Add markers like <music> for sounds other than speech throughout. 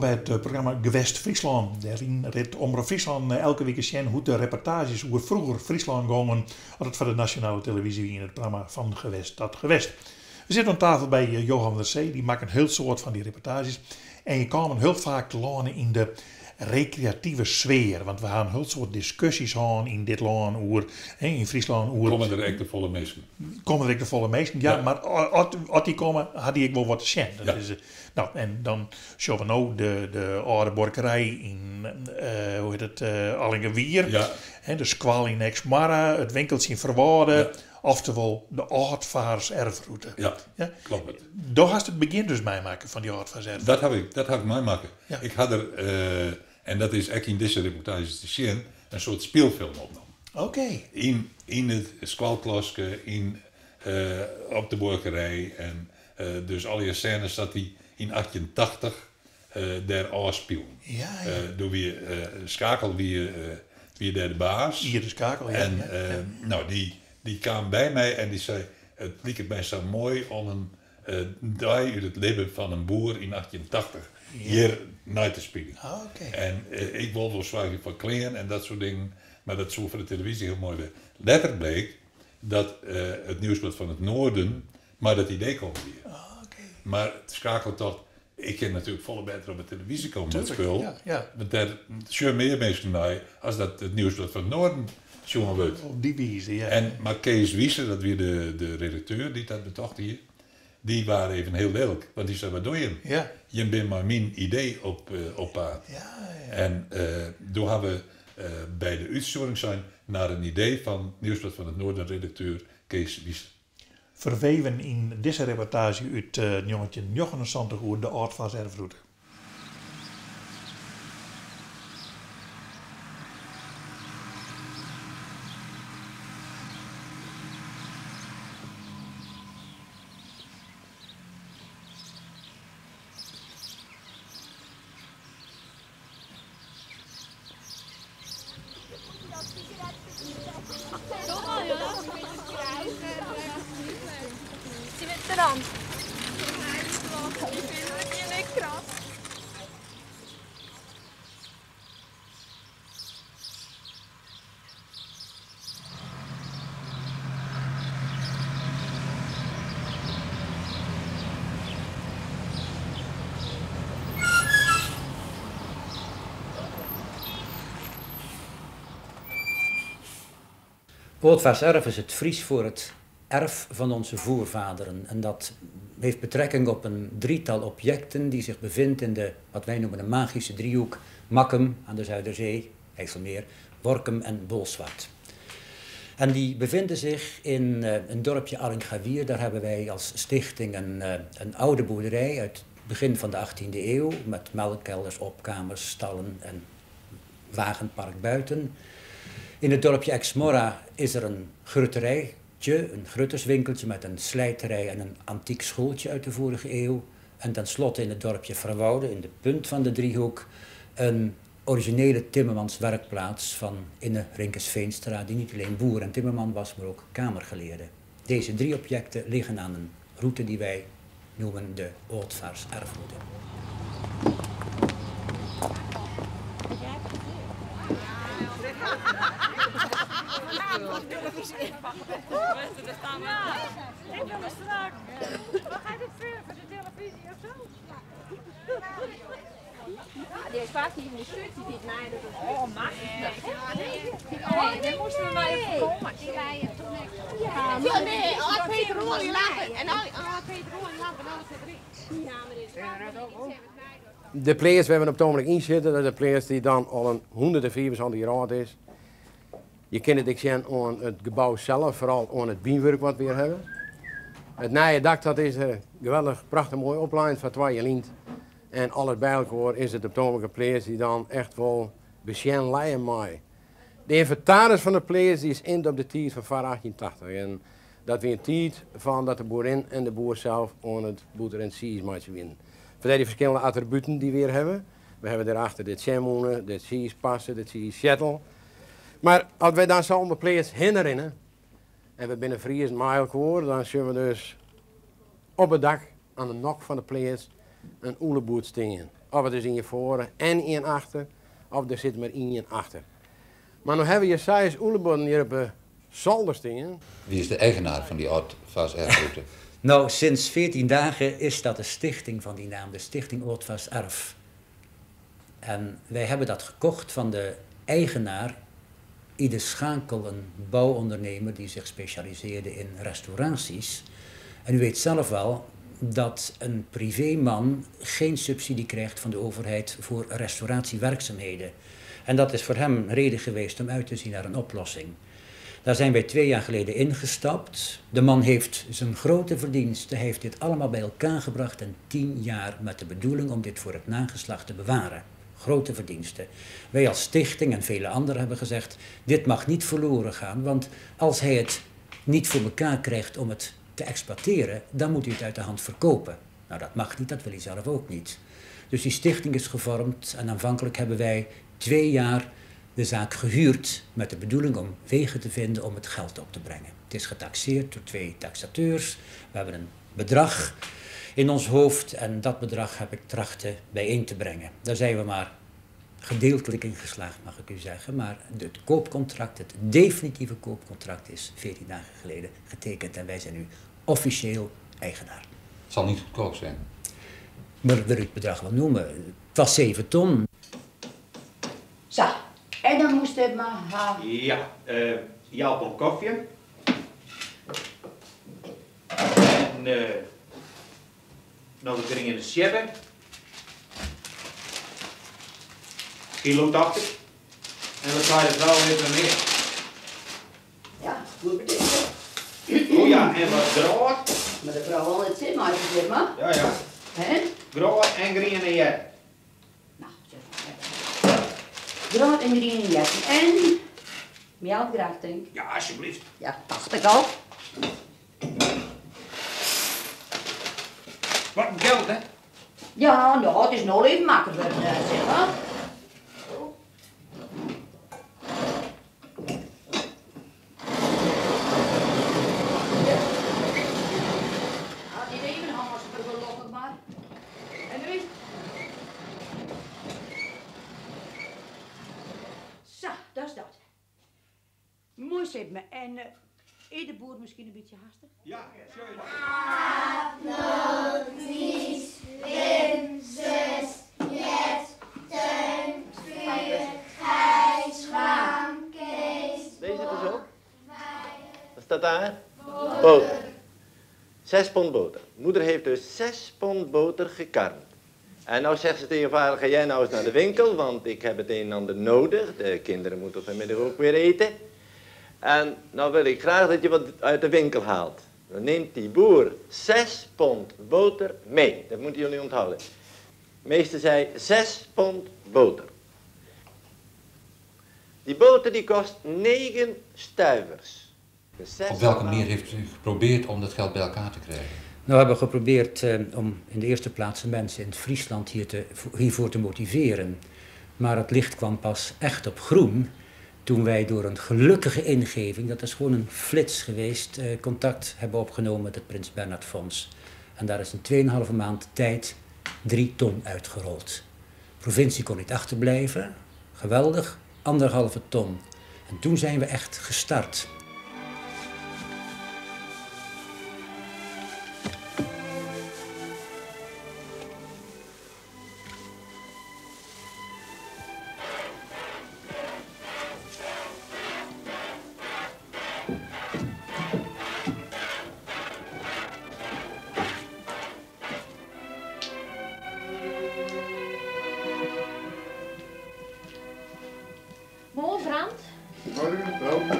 Bij het eh, programma Gewest Friesland. Daarin rit Omroep Friesland eh, elke week zien hoe de reportages over vroeger Friesland gingen. Het voor de nationale televisie in het programma van Gewest dat Gewest. We zitten aan tafel bij eh, Johan der Zee, die maakt een heel soort van die reportages. En je kan heel vaak landen in de recreatieve sfeer. Want we gaan heel soort discussies gaan in dit land, over, hè, in Friesland. Komen er echt de volle mensen? komen er de volle meesten. Ja, Ja. maar als- die komen, had ik wel wat te. Dat Ja. is, eh, nou, en dan zien we nou de, de oude borkerij in, eh hoe heet het, Allingewier. Ja, de squal in Exmara, het winkeltje in Verwaarden. Ja. Oftewel de oudvaars erfroute. ja, Ja. klopt. Daar gaat het begin dus mee maken van die oudvaars erfroute. Dat heb ik, dat heb ik mij maken. Ja. Ik had er, en dat is echt in deze reportages te zien, een soort speelfilm opgenomen. Oké. In, in het squalkloske, in, eh, op de borgerij. En eh, dus al je scènes dat die in 1880 eh daar afspeelden. Ja, ja. Door wie, Schakel wie, wie daar de baas. Hier de schakel. Ja, En ja, nou, die, die kwam bij mij en die zei: Het liep het mij zo mooi om een eh dag uit het leven van een boer in 1880 hier naar te spelen. Ah. En eh, ik wilde wel zwaar van kleren en dat soort dingen, maar dat zou voor de televisie heel mooi weer. Later bleek dat eh, het nieuwsblad van het Noorden, maar dat idee kwam weer. Ah. Maar het schakelt toch. Ik kan natuurlijk volle beter op de televisie komen met spul. ja, ja. Want daar zijn meer mensen naar als dat het nieuwsblad van het Noorden jongen wordt. Op die wijze, ja. En, maar Kees Wieser, dat weer de, de redacteur die dat betocht hier, die waren even heel lelijk. Want die zei, wat doe je? Ja. Je bent maar mijn idee op, eh op paard. Ja, ja. En eh toen hebben we eh, bij de uitzending zijn naar een idee van Nieuwsblad van het Noorden redacteur Kees Wieser. Verweven in deze reportage uit uh, 1979 over de oudvaars erfroute. Sie Oudvaars erf is het Fries voor het erf van onze voorvaderen. En dat heeft betrekking op een drietal objecten die zich bevindt in de, wat wij noemen de magische driehoek, Makkum aan de Zuiderzee, IJsselmeer, Workum en Bolsward. En die bevinden zich in eh, een dorpje Arngawier. Daar hebben wij als stichting een, eh, een oude boerderij uit het begin van de 18e eeuw. Met melkkelders, opkamers, stallen en wagenpark buiten. In het dorpje Exmora is er een grutterijtje, een grutterswinkeltje met een slijterij en een antiek schooltje uit de vorige eeuw. En tenslotte in het dorpje Verwoude, in de punt van de driehoek, een originele timmermanswerkplaats van Inne Rinkesveenstra, die niet alleen boer en timmerman was, maar ook kamergeleerde. Deze drie objecten liggen aan een route die wij noemen de Oudvaars erfroute. Ik wil een strak. Wat ga je dit voor de televisie of zo? Die is vaak niet in de shirt, die dat Oh, mag ik dit moesten we maar even komen. Ja, nee, als Peter Roel lachen. En als Peter Roel lachen, dan is het drie. Ja, maar dit. De players waar we op het ogenblik in zitten, dat is de players die dan al een 124 jaar oud is. Je kunt het zien aan het gebouw zelf, vooral aan het bienwerk wat we hier hebben. Het nieuwe dak dat is er geweldig prachtig mooi oplijnd van twee lint. En alles bij elkaar is het op een players die dan echt wel besjen leien mij. De inventaris van de players die is in op de tijd van voor 1880. En dat weer een tijd van dat de boerin en de boer zelf aan het boter en moeten winnen. Voor die verschillende attributen die we hier hebben. We hebben daarachter dit schermoenen, dit sies passen, dit sies shuttle. Maar als wij dan zo de players herinneren, en we binnen Fries mijl hoor, dan zullen we dus op het dak aan de nok van de players een oeleboot staan. of het is in je voren en in achter, of er zit maar in je achter. Maar nu hebben je Sajs Oelebodden hier op de zolder staan. Wie is de eigenaar van die Oudvaas erfgoed? <laughs> Nou, sinds 14 dagen is dat de stichting van die naam, de Stichting Oortvast Erf. En wij hebben dat gekocht van de eigenaar, Ide Schakel, een bouwondernemer die zich specialiseerde in restauraties. En u weet zelf wel dat een privéman geen subsidie krijgt van de overheid voor restauratiewerkzaamheden. En dat is voor hem reden geweest om uit te zien naar een oplossing. Daar zijn wij twee jaar geleden ingestapt. De man heeft zijn grote verdiensten, heeft dit allemaal bij elkaar gebracht en tien jaar met de bedoeling om dit voor het nageslacht te bewaren. Grote verdiensten. Wij als stichting en vele anderen hebben gezegd, dit mag niet verloren gaan, want als hij het niet voor elkaar krijgt om het te exploiteren, dan moet hij het uit de hand verkopen. Nou, dat mag niet, dat wil hij zelf ook niet. Dus die stichting is gevormd en aanvankelijk hebben wij twee jaar de zaak gehuurd met de bedoeling om wegen te vinden om het geld op te brengen. Het is getaxeerd door twee taxateurs. We hebben een bedrag in ons hoofd en dat bedrag heb ik trachten bijeen te brengen. Daar zijn we maar gedeeltelijk in geslaagd, mag ik u zeggen. Maar het koopcontract, het definitieve koopcontract is 14 dagen geleden getekend en wij zijn nu officieel eigenaar. Het zal niet goedkoop zijn. Maar wil u het bedrag wel noemen? Het was 7 ton. Zo, en dan moest het maar gaan. Ja, eh Japan koffie. En eh nog een dring in de sjeppen. Kilo 80. En dan ga je het wel even meer. Ja, goed betekent. Oh ja, en wat draad. Maar de vrouw wil het zin, maar zit maar. Ja, ja. Hè? Draad en green en jet. Nou, zeg maar. Brood en green. En melk graag, denk ik. Ja, alsjeblieft. Ja, dacht ik al. Wat een geld, hè? Ja, nou, het is nog even makkelijker, eh, zeg maar. Ja, niet even hangen, ze vergelokken maar. En nu? Zo, dat is dat. Mooi zit me. En uh, eet de boer misschien een beetje haastig? Ja, schön. Deze dus ook? Wat staat daar? Boter. Zes pond boter. Moeder heeft dus zes pond boter gekarmd. En nou zegt ze tegen je vader, ga jij nou eens naar de winkel, want ik heb het een en ander nodig. De kinderen moeten vanmiddag ook weer eten. En nou wil ik graag dat je wat uit de winkel haalt. Dan neemt die boer zes pond boter mee. Dat moeten jullie onthouden. Meester zei zes pond boter. Die boter die kost negen stuivers. Op welke manier heeft u geprobeerd om dat geld bij elkaar te krijgen? Nou, we hebben geprobeerd eh, om in de eerste plaats de mensen in het Friesland hier te, hiervoor te motiveren. Maar het licht kwam pas echt op groen toen wij door een gelukkige ingeving, dat is gewoon een flits geweest, eh, contact hebben opgenomen met het Prins Bernhard Fonds. En daar is in 2,5 maand tijd drie ton uitgerold. De provincie kon niet achterblijven, geweldig, anderhalve ton. En toen zijn we echt gestart. No?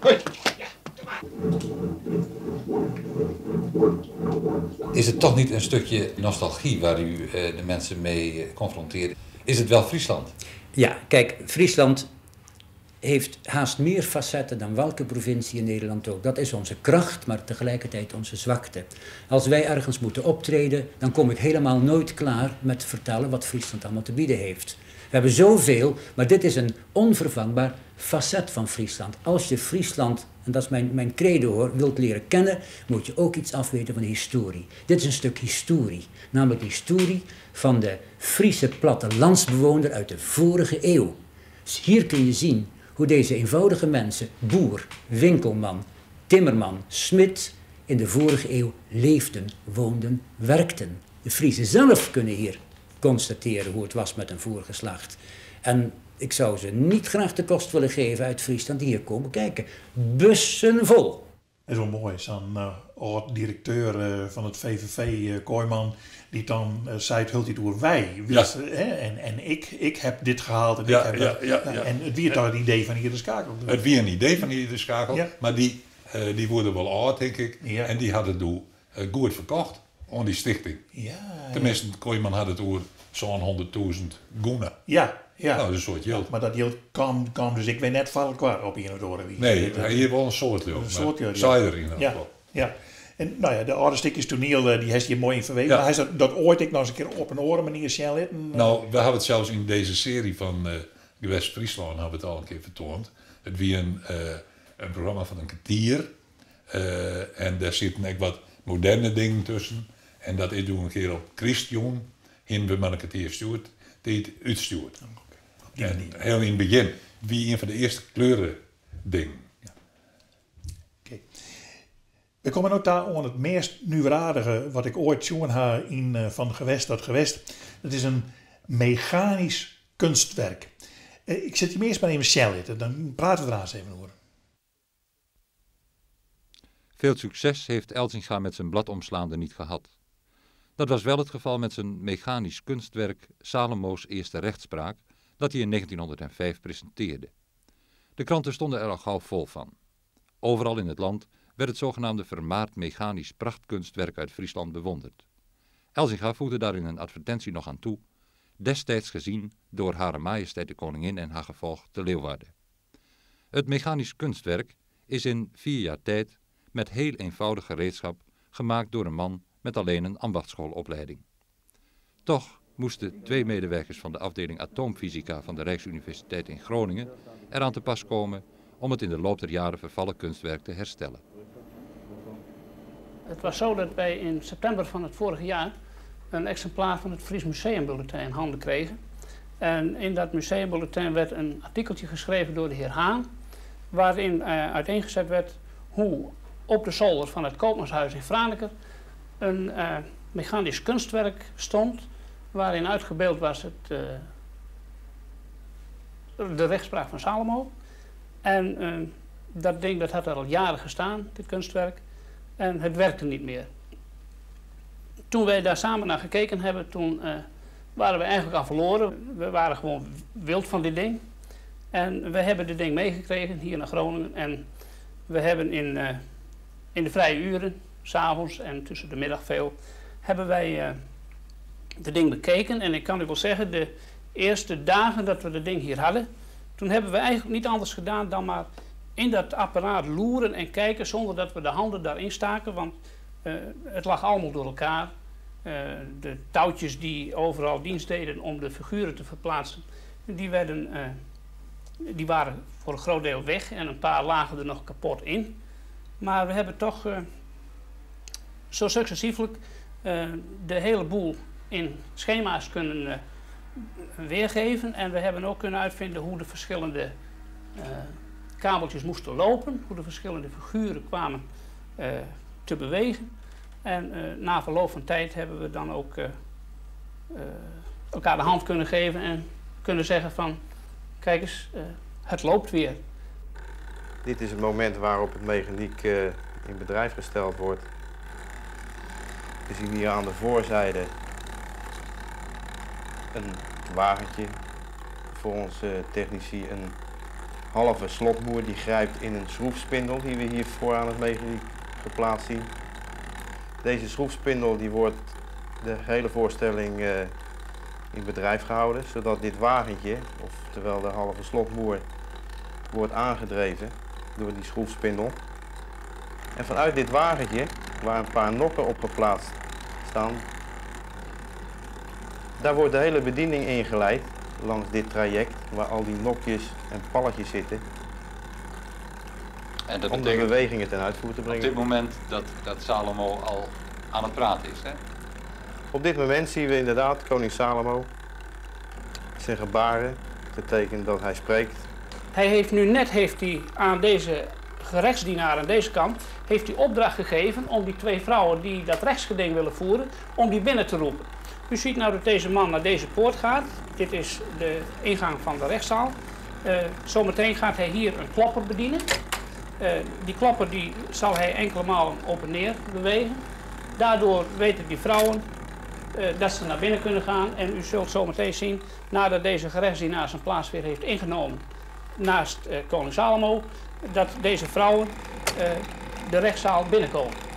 Hoi. Is het toch niet een stukje nostalgie waar u eh, de mensen mee eh, confronteert? Is het wel Friesland? Ja, kijk, Friesland heeft haast meer facetten dan welke provincie in Nederland ook. Dat is onze kracht, maar tegelijkertijd onze zwakte. Als wij ergens moeten optreden, dan kom ik helemaal nooit klaar met vertellen wat Friesland allemaal te bieden heeft. We hebben zoveel, maar dit is een onvervangbaar facet van Friesland. Als je Friesland, en dat is mijn, mijn credo hoor, wilt leren kennen, moet je ook iets afweten van de historie. Dit is een stuk historie, namelijk de historie van de Friese plattelandsbewoner uit de vorige eeuw. Dus hier kun je zien hoe deze eenvoudige mensen, boer, winkelman, timmerman, smid, in de vorige eeuw leefden, woonden, werkten. De Friese zelf kunnen hier constateren hoe het was met een voorgeslacht. En ik zou ze niet graag de kost willen geven uit Friesland die hier komen kijken. Bussen vol. Dat is wel mooi, zo'n uh, oud-directeur uh, van het VVV, uh, Kooiman, die dan uh, zei het hulp door wij. Ja. Hè? En, en ik, ik heb dit gehaald en Ja, ik heb ja, dat. ja, ja. En het wie toch het idee van hier de schakel. Het weer een idee van die de schakel, Ja. maar die, eh, die worden wel oud, denk ik. Ja. En die hadden eh, goed verkocht aan die stichting. Ja, Tenminste, Kooiman had het over zo'n 100.000 goenen. ja, ja. Nou, dat is een soort geld. Maar dat geld kwam, kwam dus ik weet net van elkaar op hier door. Wie. Nee, hij heeft wel een soort geld. Een soort geld, ja. Zij er in ieder Ja, geval. ja. En nou ja, de oude toneel, eh, die heeft je mooi in verweven. Ja. Hij dat, dat ooit ik nog eens een keer op een oren manier snel litten. Nou, we hebben het zelfs in deze serie van eh West-Friesland hebben we het al een keer vertoond. Het wie een, eh, een programma van een kwartier. eh, en daar zitten echt wat moderne dingen tussen. En dat is toen een keer op Christian, in we een kwartier stuurt, die het uitstuurt. En heel in het begin, wie een van de eerste kleuren dingen. We komen ook daar aan het meest nieuwradige wat ik ooit zien heb in eh, van gewest tot gewest. Dat is een mechanisch kunstwerk. Eh, ik zet je eerst maar even zitten, dan praten we er eens even over. Veel succes heeft Elzinga met zijn bladomslaande niet gehad. Dat was wel het geval met zijn mechanisch kunstwerk Salomo's Eerste Rechtspraak, dat hij in 1905 presenteerde. De kranten stonden er al gauw vol van. Overal in het land werd het zogenaamde vermaard mechanisch prachtkunstwerk uit Friesland bewonderd. Elzinga voegde daar in een advertentie nog aan toe, destijds gezien door Hare Majesteit de Koningin en haar gevolg te Leeuwarden. Het mechanisch kunstwerk is in vier jaar tijd met heel eenvoudig gereedschap gemaakt door een man met alleen een ambachtschoolopleiding. Toch moesten twee medewerkers van de afdeling atoomfysica van de Rijksuniversiteit in Groningen eraan te pas komen om het in de loop der jaren vervallen kunstwerk te herstellen. Het was zo dat wij in september van het vorige jaar een exemplaar van het Fries Museumbulletin in handen kregen. En in dat museumbulletin werd een artikeltje geschreven door de heer Haan, waarin eh, uiteengezet werd hoe op de zolder van het Koopmanshuis in Franeker een eh, mechanisch kunstwerk stond, waarin uitgebeeld was het, eh, de rechtspraak van Salomo. En eh, dat ding dat had er al jaren gestaan, dit kunstwerk. En het werkte niet meer. Toen wij daar samen naar gekeken hebben, toen waren we eigenlijk al verloren. We waren gewoon wild van dit ding. En we hebben dit ding meegekregen hier naar Groningen. En we hebben in, in de vrije uren, s'avonds en tussen de middag veel, hebben wij eh het ding bekeken. En ik kan u wel zeggen, de eerste dagen dat we het ding hier hadden, toen hebben we eigenlijk niet anders gedaan dan maar in dat apparaat loeren en kijken zonder dat we de handen daarin staken. Want eh, het lag allemaal door elkaar. Eh, de touwtjes die overal dienst deden om de figuren te verplaatsen, die, werden, die waren voor een groot deel weg en een paar lagen er nog kapot in. Maar we hebben toch zo successieflijk eh, de hele boel in schema's kunnen eh, weergeven. En we hebben ook kunnen uitvinden hoe de verschillende eh, kabeltjes moesten lopen, hoe de verschillende figuren kwamen te bewegen. En na verloop van tijd hebben we dan ook elkaar de hand kunnen geven en kunnen zeggen van, kijk eens, het loopt weer. Dit is het moment waarop het mechaniek in bedrijf gesteld wordt. We zien hier aan de voorzijde een wagentje voor onze technici, een halve slotboer die grijpt in een schroefspindel die we hier voor aan het mechaniek geplaatst zien. Deze schroefspindel die wordt de hele voorstelling uh, in bedrijf gehouden, zodat dit wagentje, oftewel de halve slotboer, wordt aangedreven door die schroefspindel. En vanuit dit wagentje, waar een paar nokken op geplaatst staan, daar wordt de hele bediening ingeleid langs dit traject, waar al die nokjes en palletjes zitten. En dat om de bewegingen ten uitvoer te brengen. Op dit moment dat, dat Salomo al aan het praten is, hè? Op dit moment zien we inderdaad koning Salomo zijn gebaren, betekent dat hij spreekt. Hij heeft nu net heeft hij aan deze gerechtsdienaar aan deze kant heeft hij opdracht gegeven om die twee vrouwen die dat rechtsgeding willen voeren, om die binnen te roepen. U ziet nou dat deze man naar deze poort gaat. Dit is de ingang van de rechtszaal. Uh, zometeen gaat hij hier een klopper bedienen. Uh, die klopper die zal hij enkele malen op en neer bewegen. Daardoor weten die vrouwen uh, dat ze naar binnen kunnen gaan. En u zult zometeen zien, nadat deze gerechtsdienaar zijn plaats weer heeft ingenomen naast koning Salomo, dat deze vrouwen de rechtszaal binnenkomen.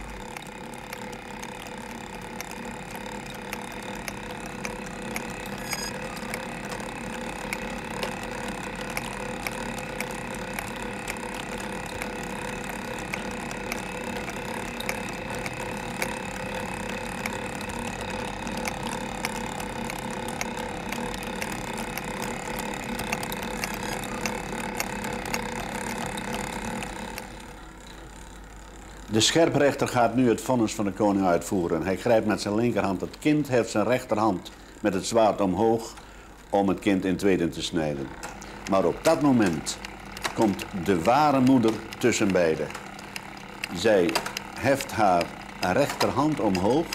De scherprechter gaat nu het vonnis van de koning uitvoeren. Hij grijpt met zijn linkerhand het kind, heeft zijn rechterhand met het zwaard omhoog om het kind in tweeën te snijden. Maar op dat moment komt de ware moeder tussen beiden. Zij heft haar rechterhand omhoog,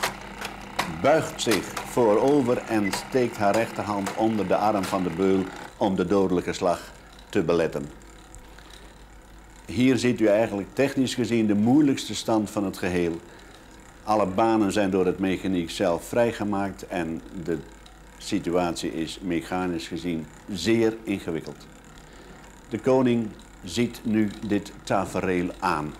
buigt zich voorover en steekt haar rechterhand onder de arm van de beul om de dodelijke slag te beletten. Hier ziet u eigenlijk technisch gezien de moeilijkste stand van het geheel. Alle banen zijn door het mechaniek zelf vrijgemaakt en de situatie is mechanisch gezien zeer ingewikkeld. De koning ziet nu dit tafereel aan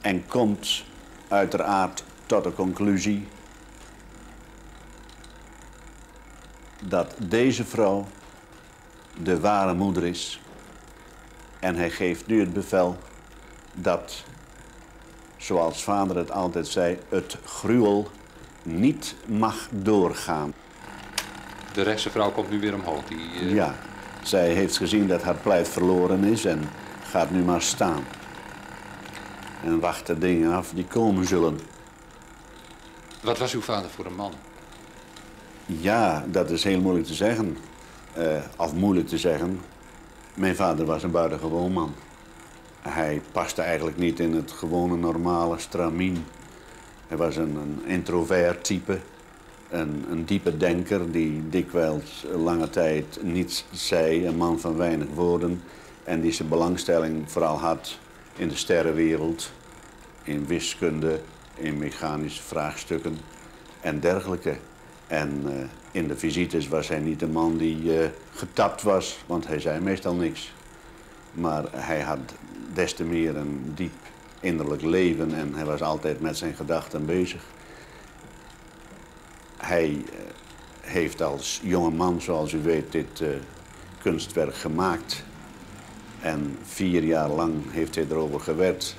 en komt uiteraard tot de conclusie dat deze vrouw de ware moeder is en hij geeft nu het bevel dat, zoals vader het altijd zei, het gruwel niet mag doorgaan. De rechtse vrouw komt nu weer omhoog. Die, uh... Ja, zij heeft gezien dat haar pleit verloren is en gaat nu maar staan. En wacht de dingen af die komen zullen. Wat was uw vader voor een man? Ja, dat is heel moeilijk te zeggen. Uh, of moeilijk te zeggen. Mijn vader was een buitengewoon man. Hij paste eigenlijk niet in het gewone normale stramien. Hij was een, een introvert type, een, een, diepe denker die dikwijls lange tijd niets zei, een man van weinig woorden. En die zijn belangstelling vooral had in de sterrenwereld, in wiskunde, in mechanische vraagstukken en dergelijke. En uh, in de visites was hij niet een man die uh, getapt was, want hij zei meestal niks. Maar hij had des te meer een diep innerlijk leven en hij was altijd met zijn gedachten bezig. Hij uh, heeft als jonge man, zoals u weet, dit kunstwerk gemaakt. En vier jaar lang heeft hij erover gewerkt.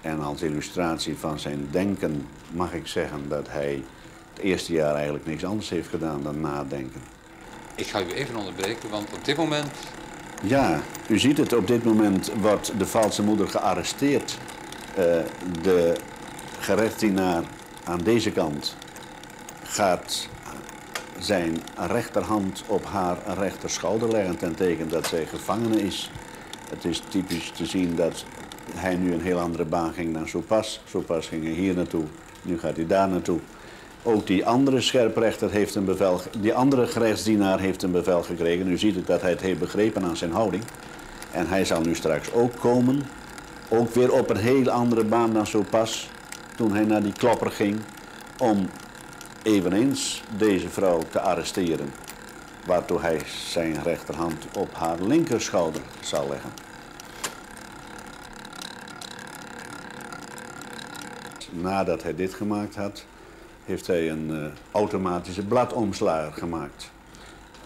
En als illustratie van zijn denken mag ik zeggen dat hij het eerste jaar eigenlijk niks anders heeft gedaan dan nadenken. Ik ga u even onderbreken, want op dit moment... Ja, u ziet het, op dit moment wordt de valse moeder gearresteerd. Uh, de gerechtsdienaar aan deze kant gaat zijn rechterhand op haar rechterschouder leggen ten teken dat zij gevangene is. Het is typisch te zien dat hij nu een heel andere baan ging dan Sopas. Sopas ging hij hier naartoe, nu gaat hij daar naartoe. Ook die andere scherprechter heeft een bevel, die andere gerechtsdienaar heeft een bevel gekregen. U ziet het dat hij het heeft begrepen aan zijn houding. En hij zal nu straks ook komen. Ook weer op een heel andere baan dan zo pas. Toen hij naar die klopper ging. Om eveneens deze vrouw te arresteren. Waartoe hij zijn rechterhand op haar linkerschouder zal leggen. nadat hij dit gemaakt had, heeft hij een eh, automatische bladomslager gemaakt.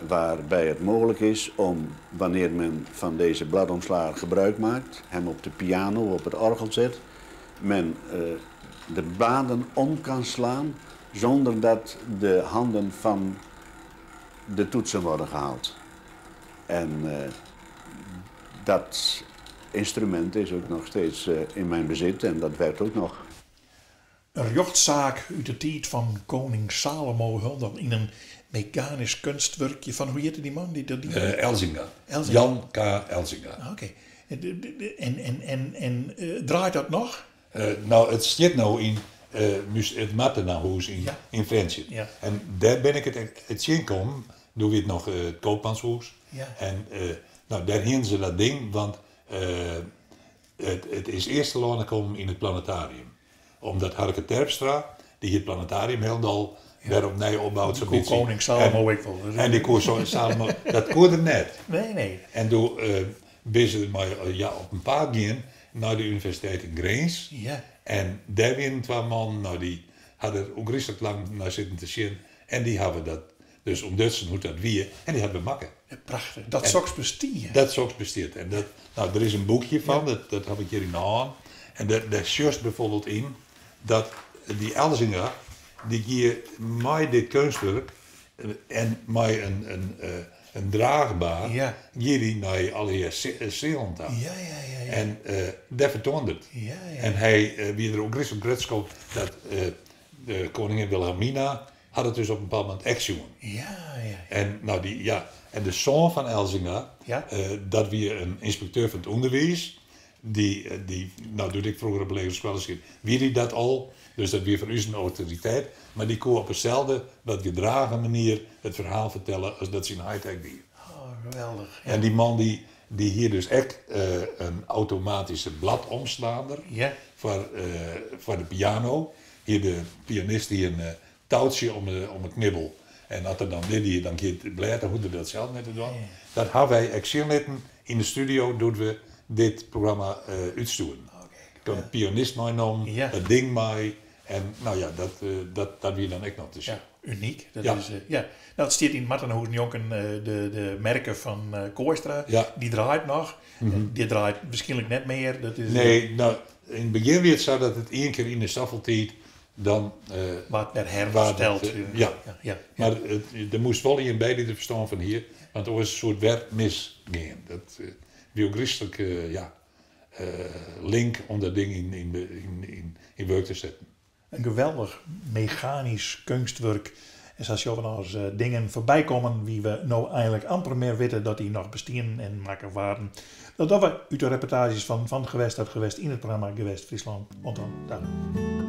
Waarbij het mogelijk is om, wanneer men van deze bladomslager gebruik maakt, hem op de piano, op het orgel zet, men eh, de bladen om kan slaan zonder dat de handen van de toetsen worden gehaald. En eh, dat instrument is ook nog steeds in mijn bezit en dat werkt ook nog. Een jochtzaak uit de tijd van koning Salomo dan in een mechanisch kunstwerkje van, hoe heette die man? Die, die, die- Eh, Elzinga. Elzinga. Jan K. Elzinga. Ah, Oké. En, en, en, en, en eh, draait dat nog? Eh, nou, het zit nou in het Mattenahuis in, Ja. in. Ja. En daar ben ik het, het zien komen. Doe we het nog het Koopmanshoes. Ja. En nou, daar hingen ze dat ding, want het, het is eerst te komen in het planetarium. Omdat Harke Terpstra, die het planetarium helemaal daar opnieuw opbouwt. zo'n Koe koning Salomo ik wel. En die zo Salomo, <laughs> dat er net. Nee, nee. En toen uh, ze maar eh, ja, op een paar gaan naar de universiteit in Grains. Ja. En daar waren twee man, nou die hadden er ook rustig lang naar zitten te zien. En die hebben dat, dus om Dutsen hoe dat wie, en die hebben makken. Prachtig. Dat En- soks. Dat soks besteed. En dat, nou, er is een boekje van, dat, dat heb ik hier in de hand. En daar, daar just bijvoorbeeld in dat die Elzinga, die hier mij dit kunstwerk eh, en mij een, een, eh, een draagbaar, Ja. die naar alle Zeeland aan. Ja, ja, ja. ja. En eh daar vertoonde het. Ja, ja. En hij, eh, wie er ook is op Gretsko, dat eh, de koningin Wilhelmina had het dus op een bepaald moment action. Ja, ja. En, nou die, ja, en de zoon van Elzinga, Ja. eh, dat weer een inspecteur van het onderwijs, die, eh, die nou doe ik vroeger op legerschool wie die dat al, dus dat weer van u een autoriteit, maar die kon op dezelfde, dat gedragen manier het verhaal vertellen als dat ze in high-tech die. Oh, geweldig. Ja. En die man die, die hier dus echt eh, een automatische bladomslaander Ja. voor, eh, voor de piano. Hier de pianist die een touwtje om, om het knibbel. En als er dan dit hier, dan gaat het blij, dan we dat zelf net doen. Dat hebben wij exilnetten in de studio, doen we dit programma eh uitsturen. Toen een pianist meegenomen, Ja. dat ding mee. En nou ja, dat, eh, dat, dat weer dan echt nog te zien. Ja, uniek. Dat Ja. Is, eh, ja. Nou, het staat in Mattenhoek Jonken eh, de, de merken van eh Kooistra. Ja. Die draait nog. Mhm. Die draait waarschijnlijk net meer. Dat is, Nee, nou, in het begin weer het zo dat het één keer in de staffeltijd dan... eh Wat waar hersteld. dat, eh, eh, ja. ja, ja. Maar het, er moest wel iemand bij die er verstaan van hier, want er was een soort werk misgaan. Dat uh, wie ook christelijk eh, ja, eh, link om dat ding in, in, in, in, in werk te zetten. Een geweldig mechanisch kunstwerk. En zoals je als eh, dingen voorbij komen, wie we nou eigenlijk amper meer weten dat die nog bestaan en maken waren. Dat dat we uit de reportages van, van Gewest uit Gewest in het programma Gewest Friesland. Daar.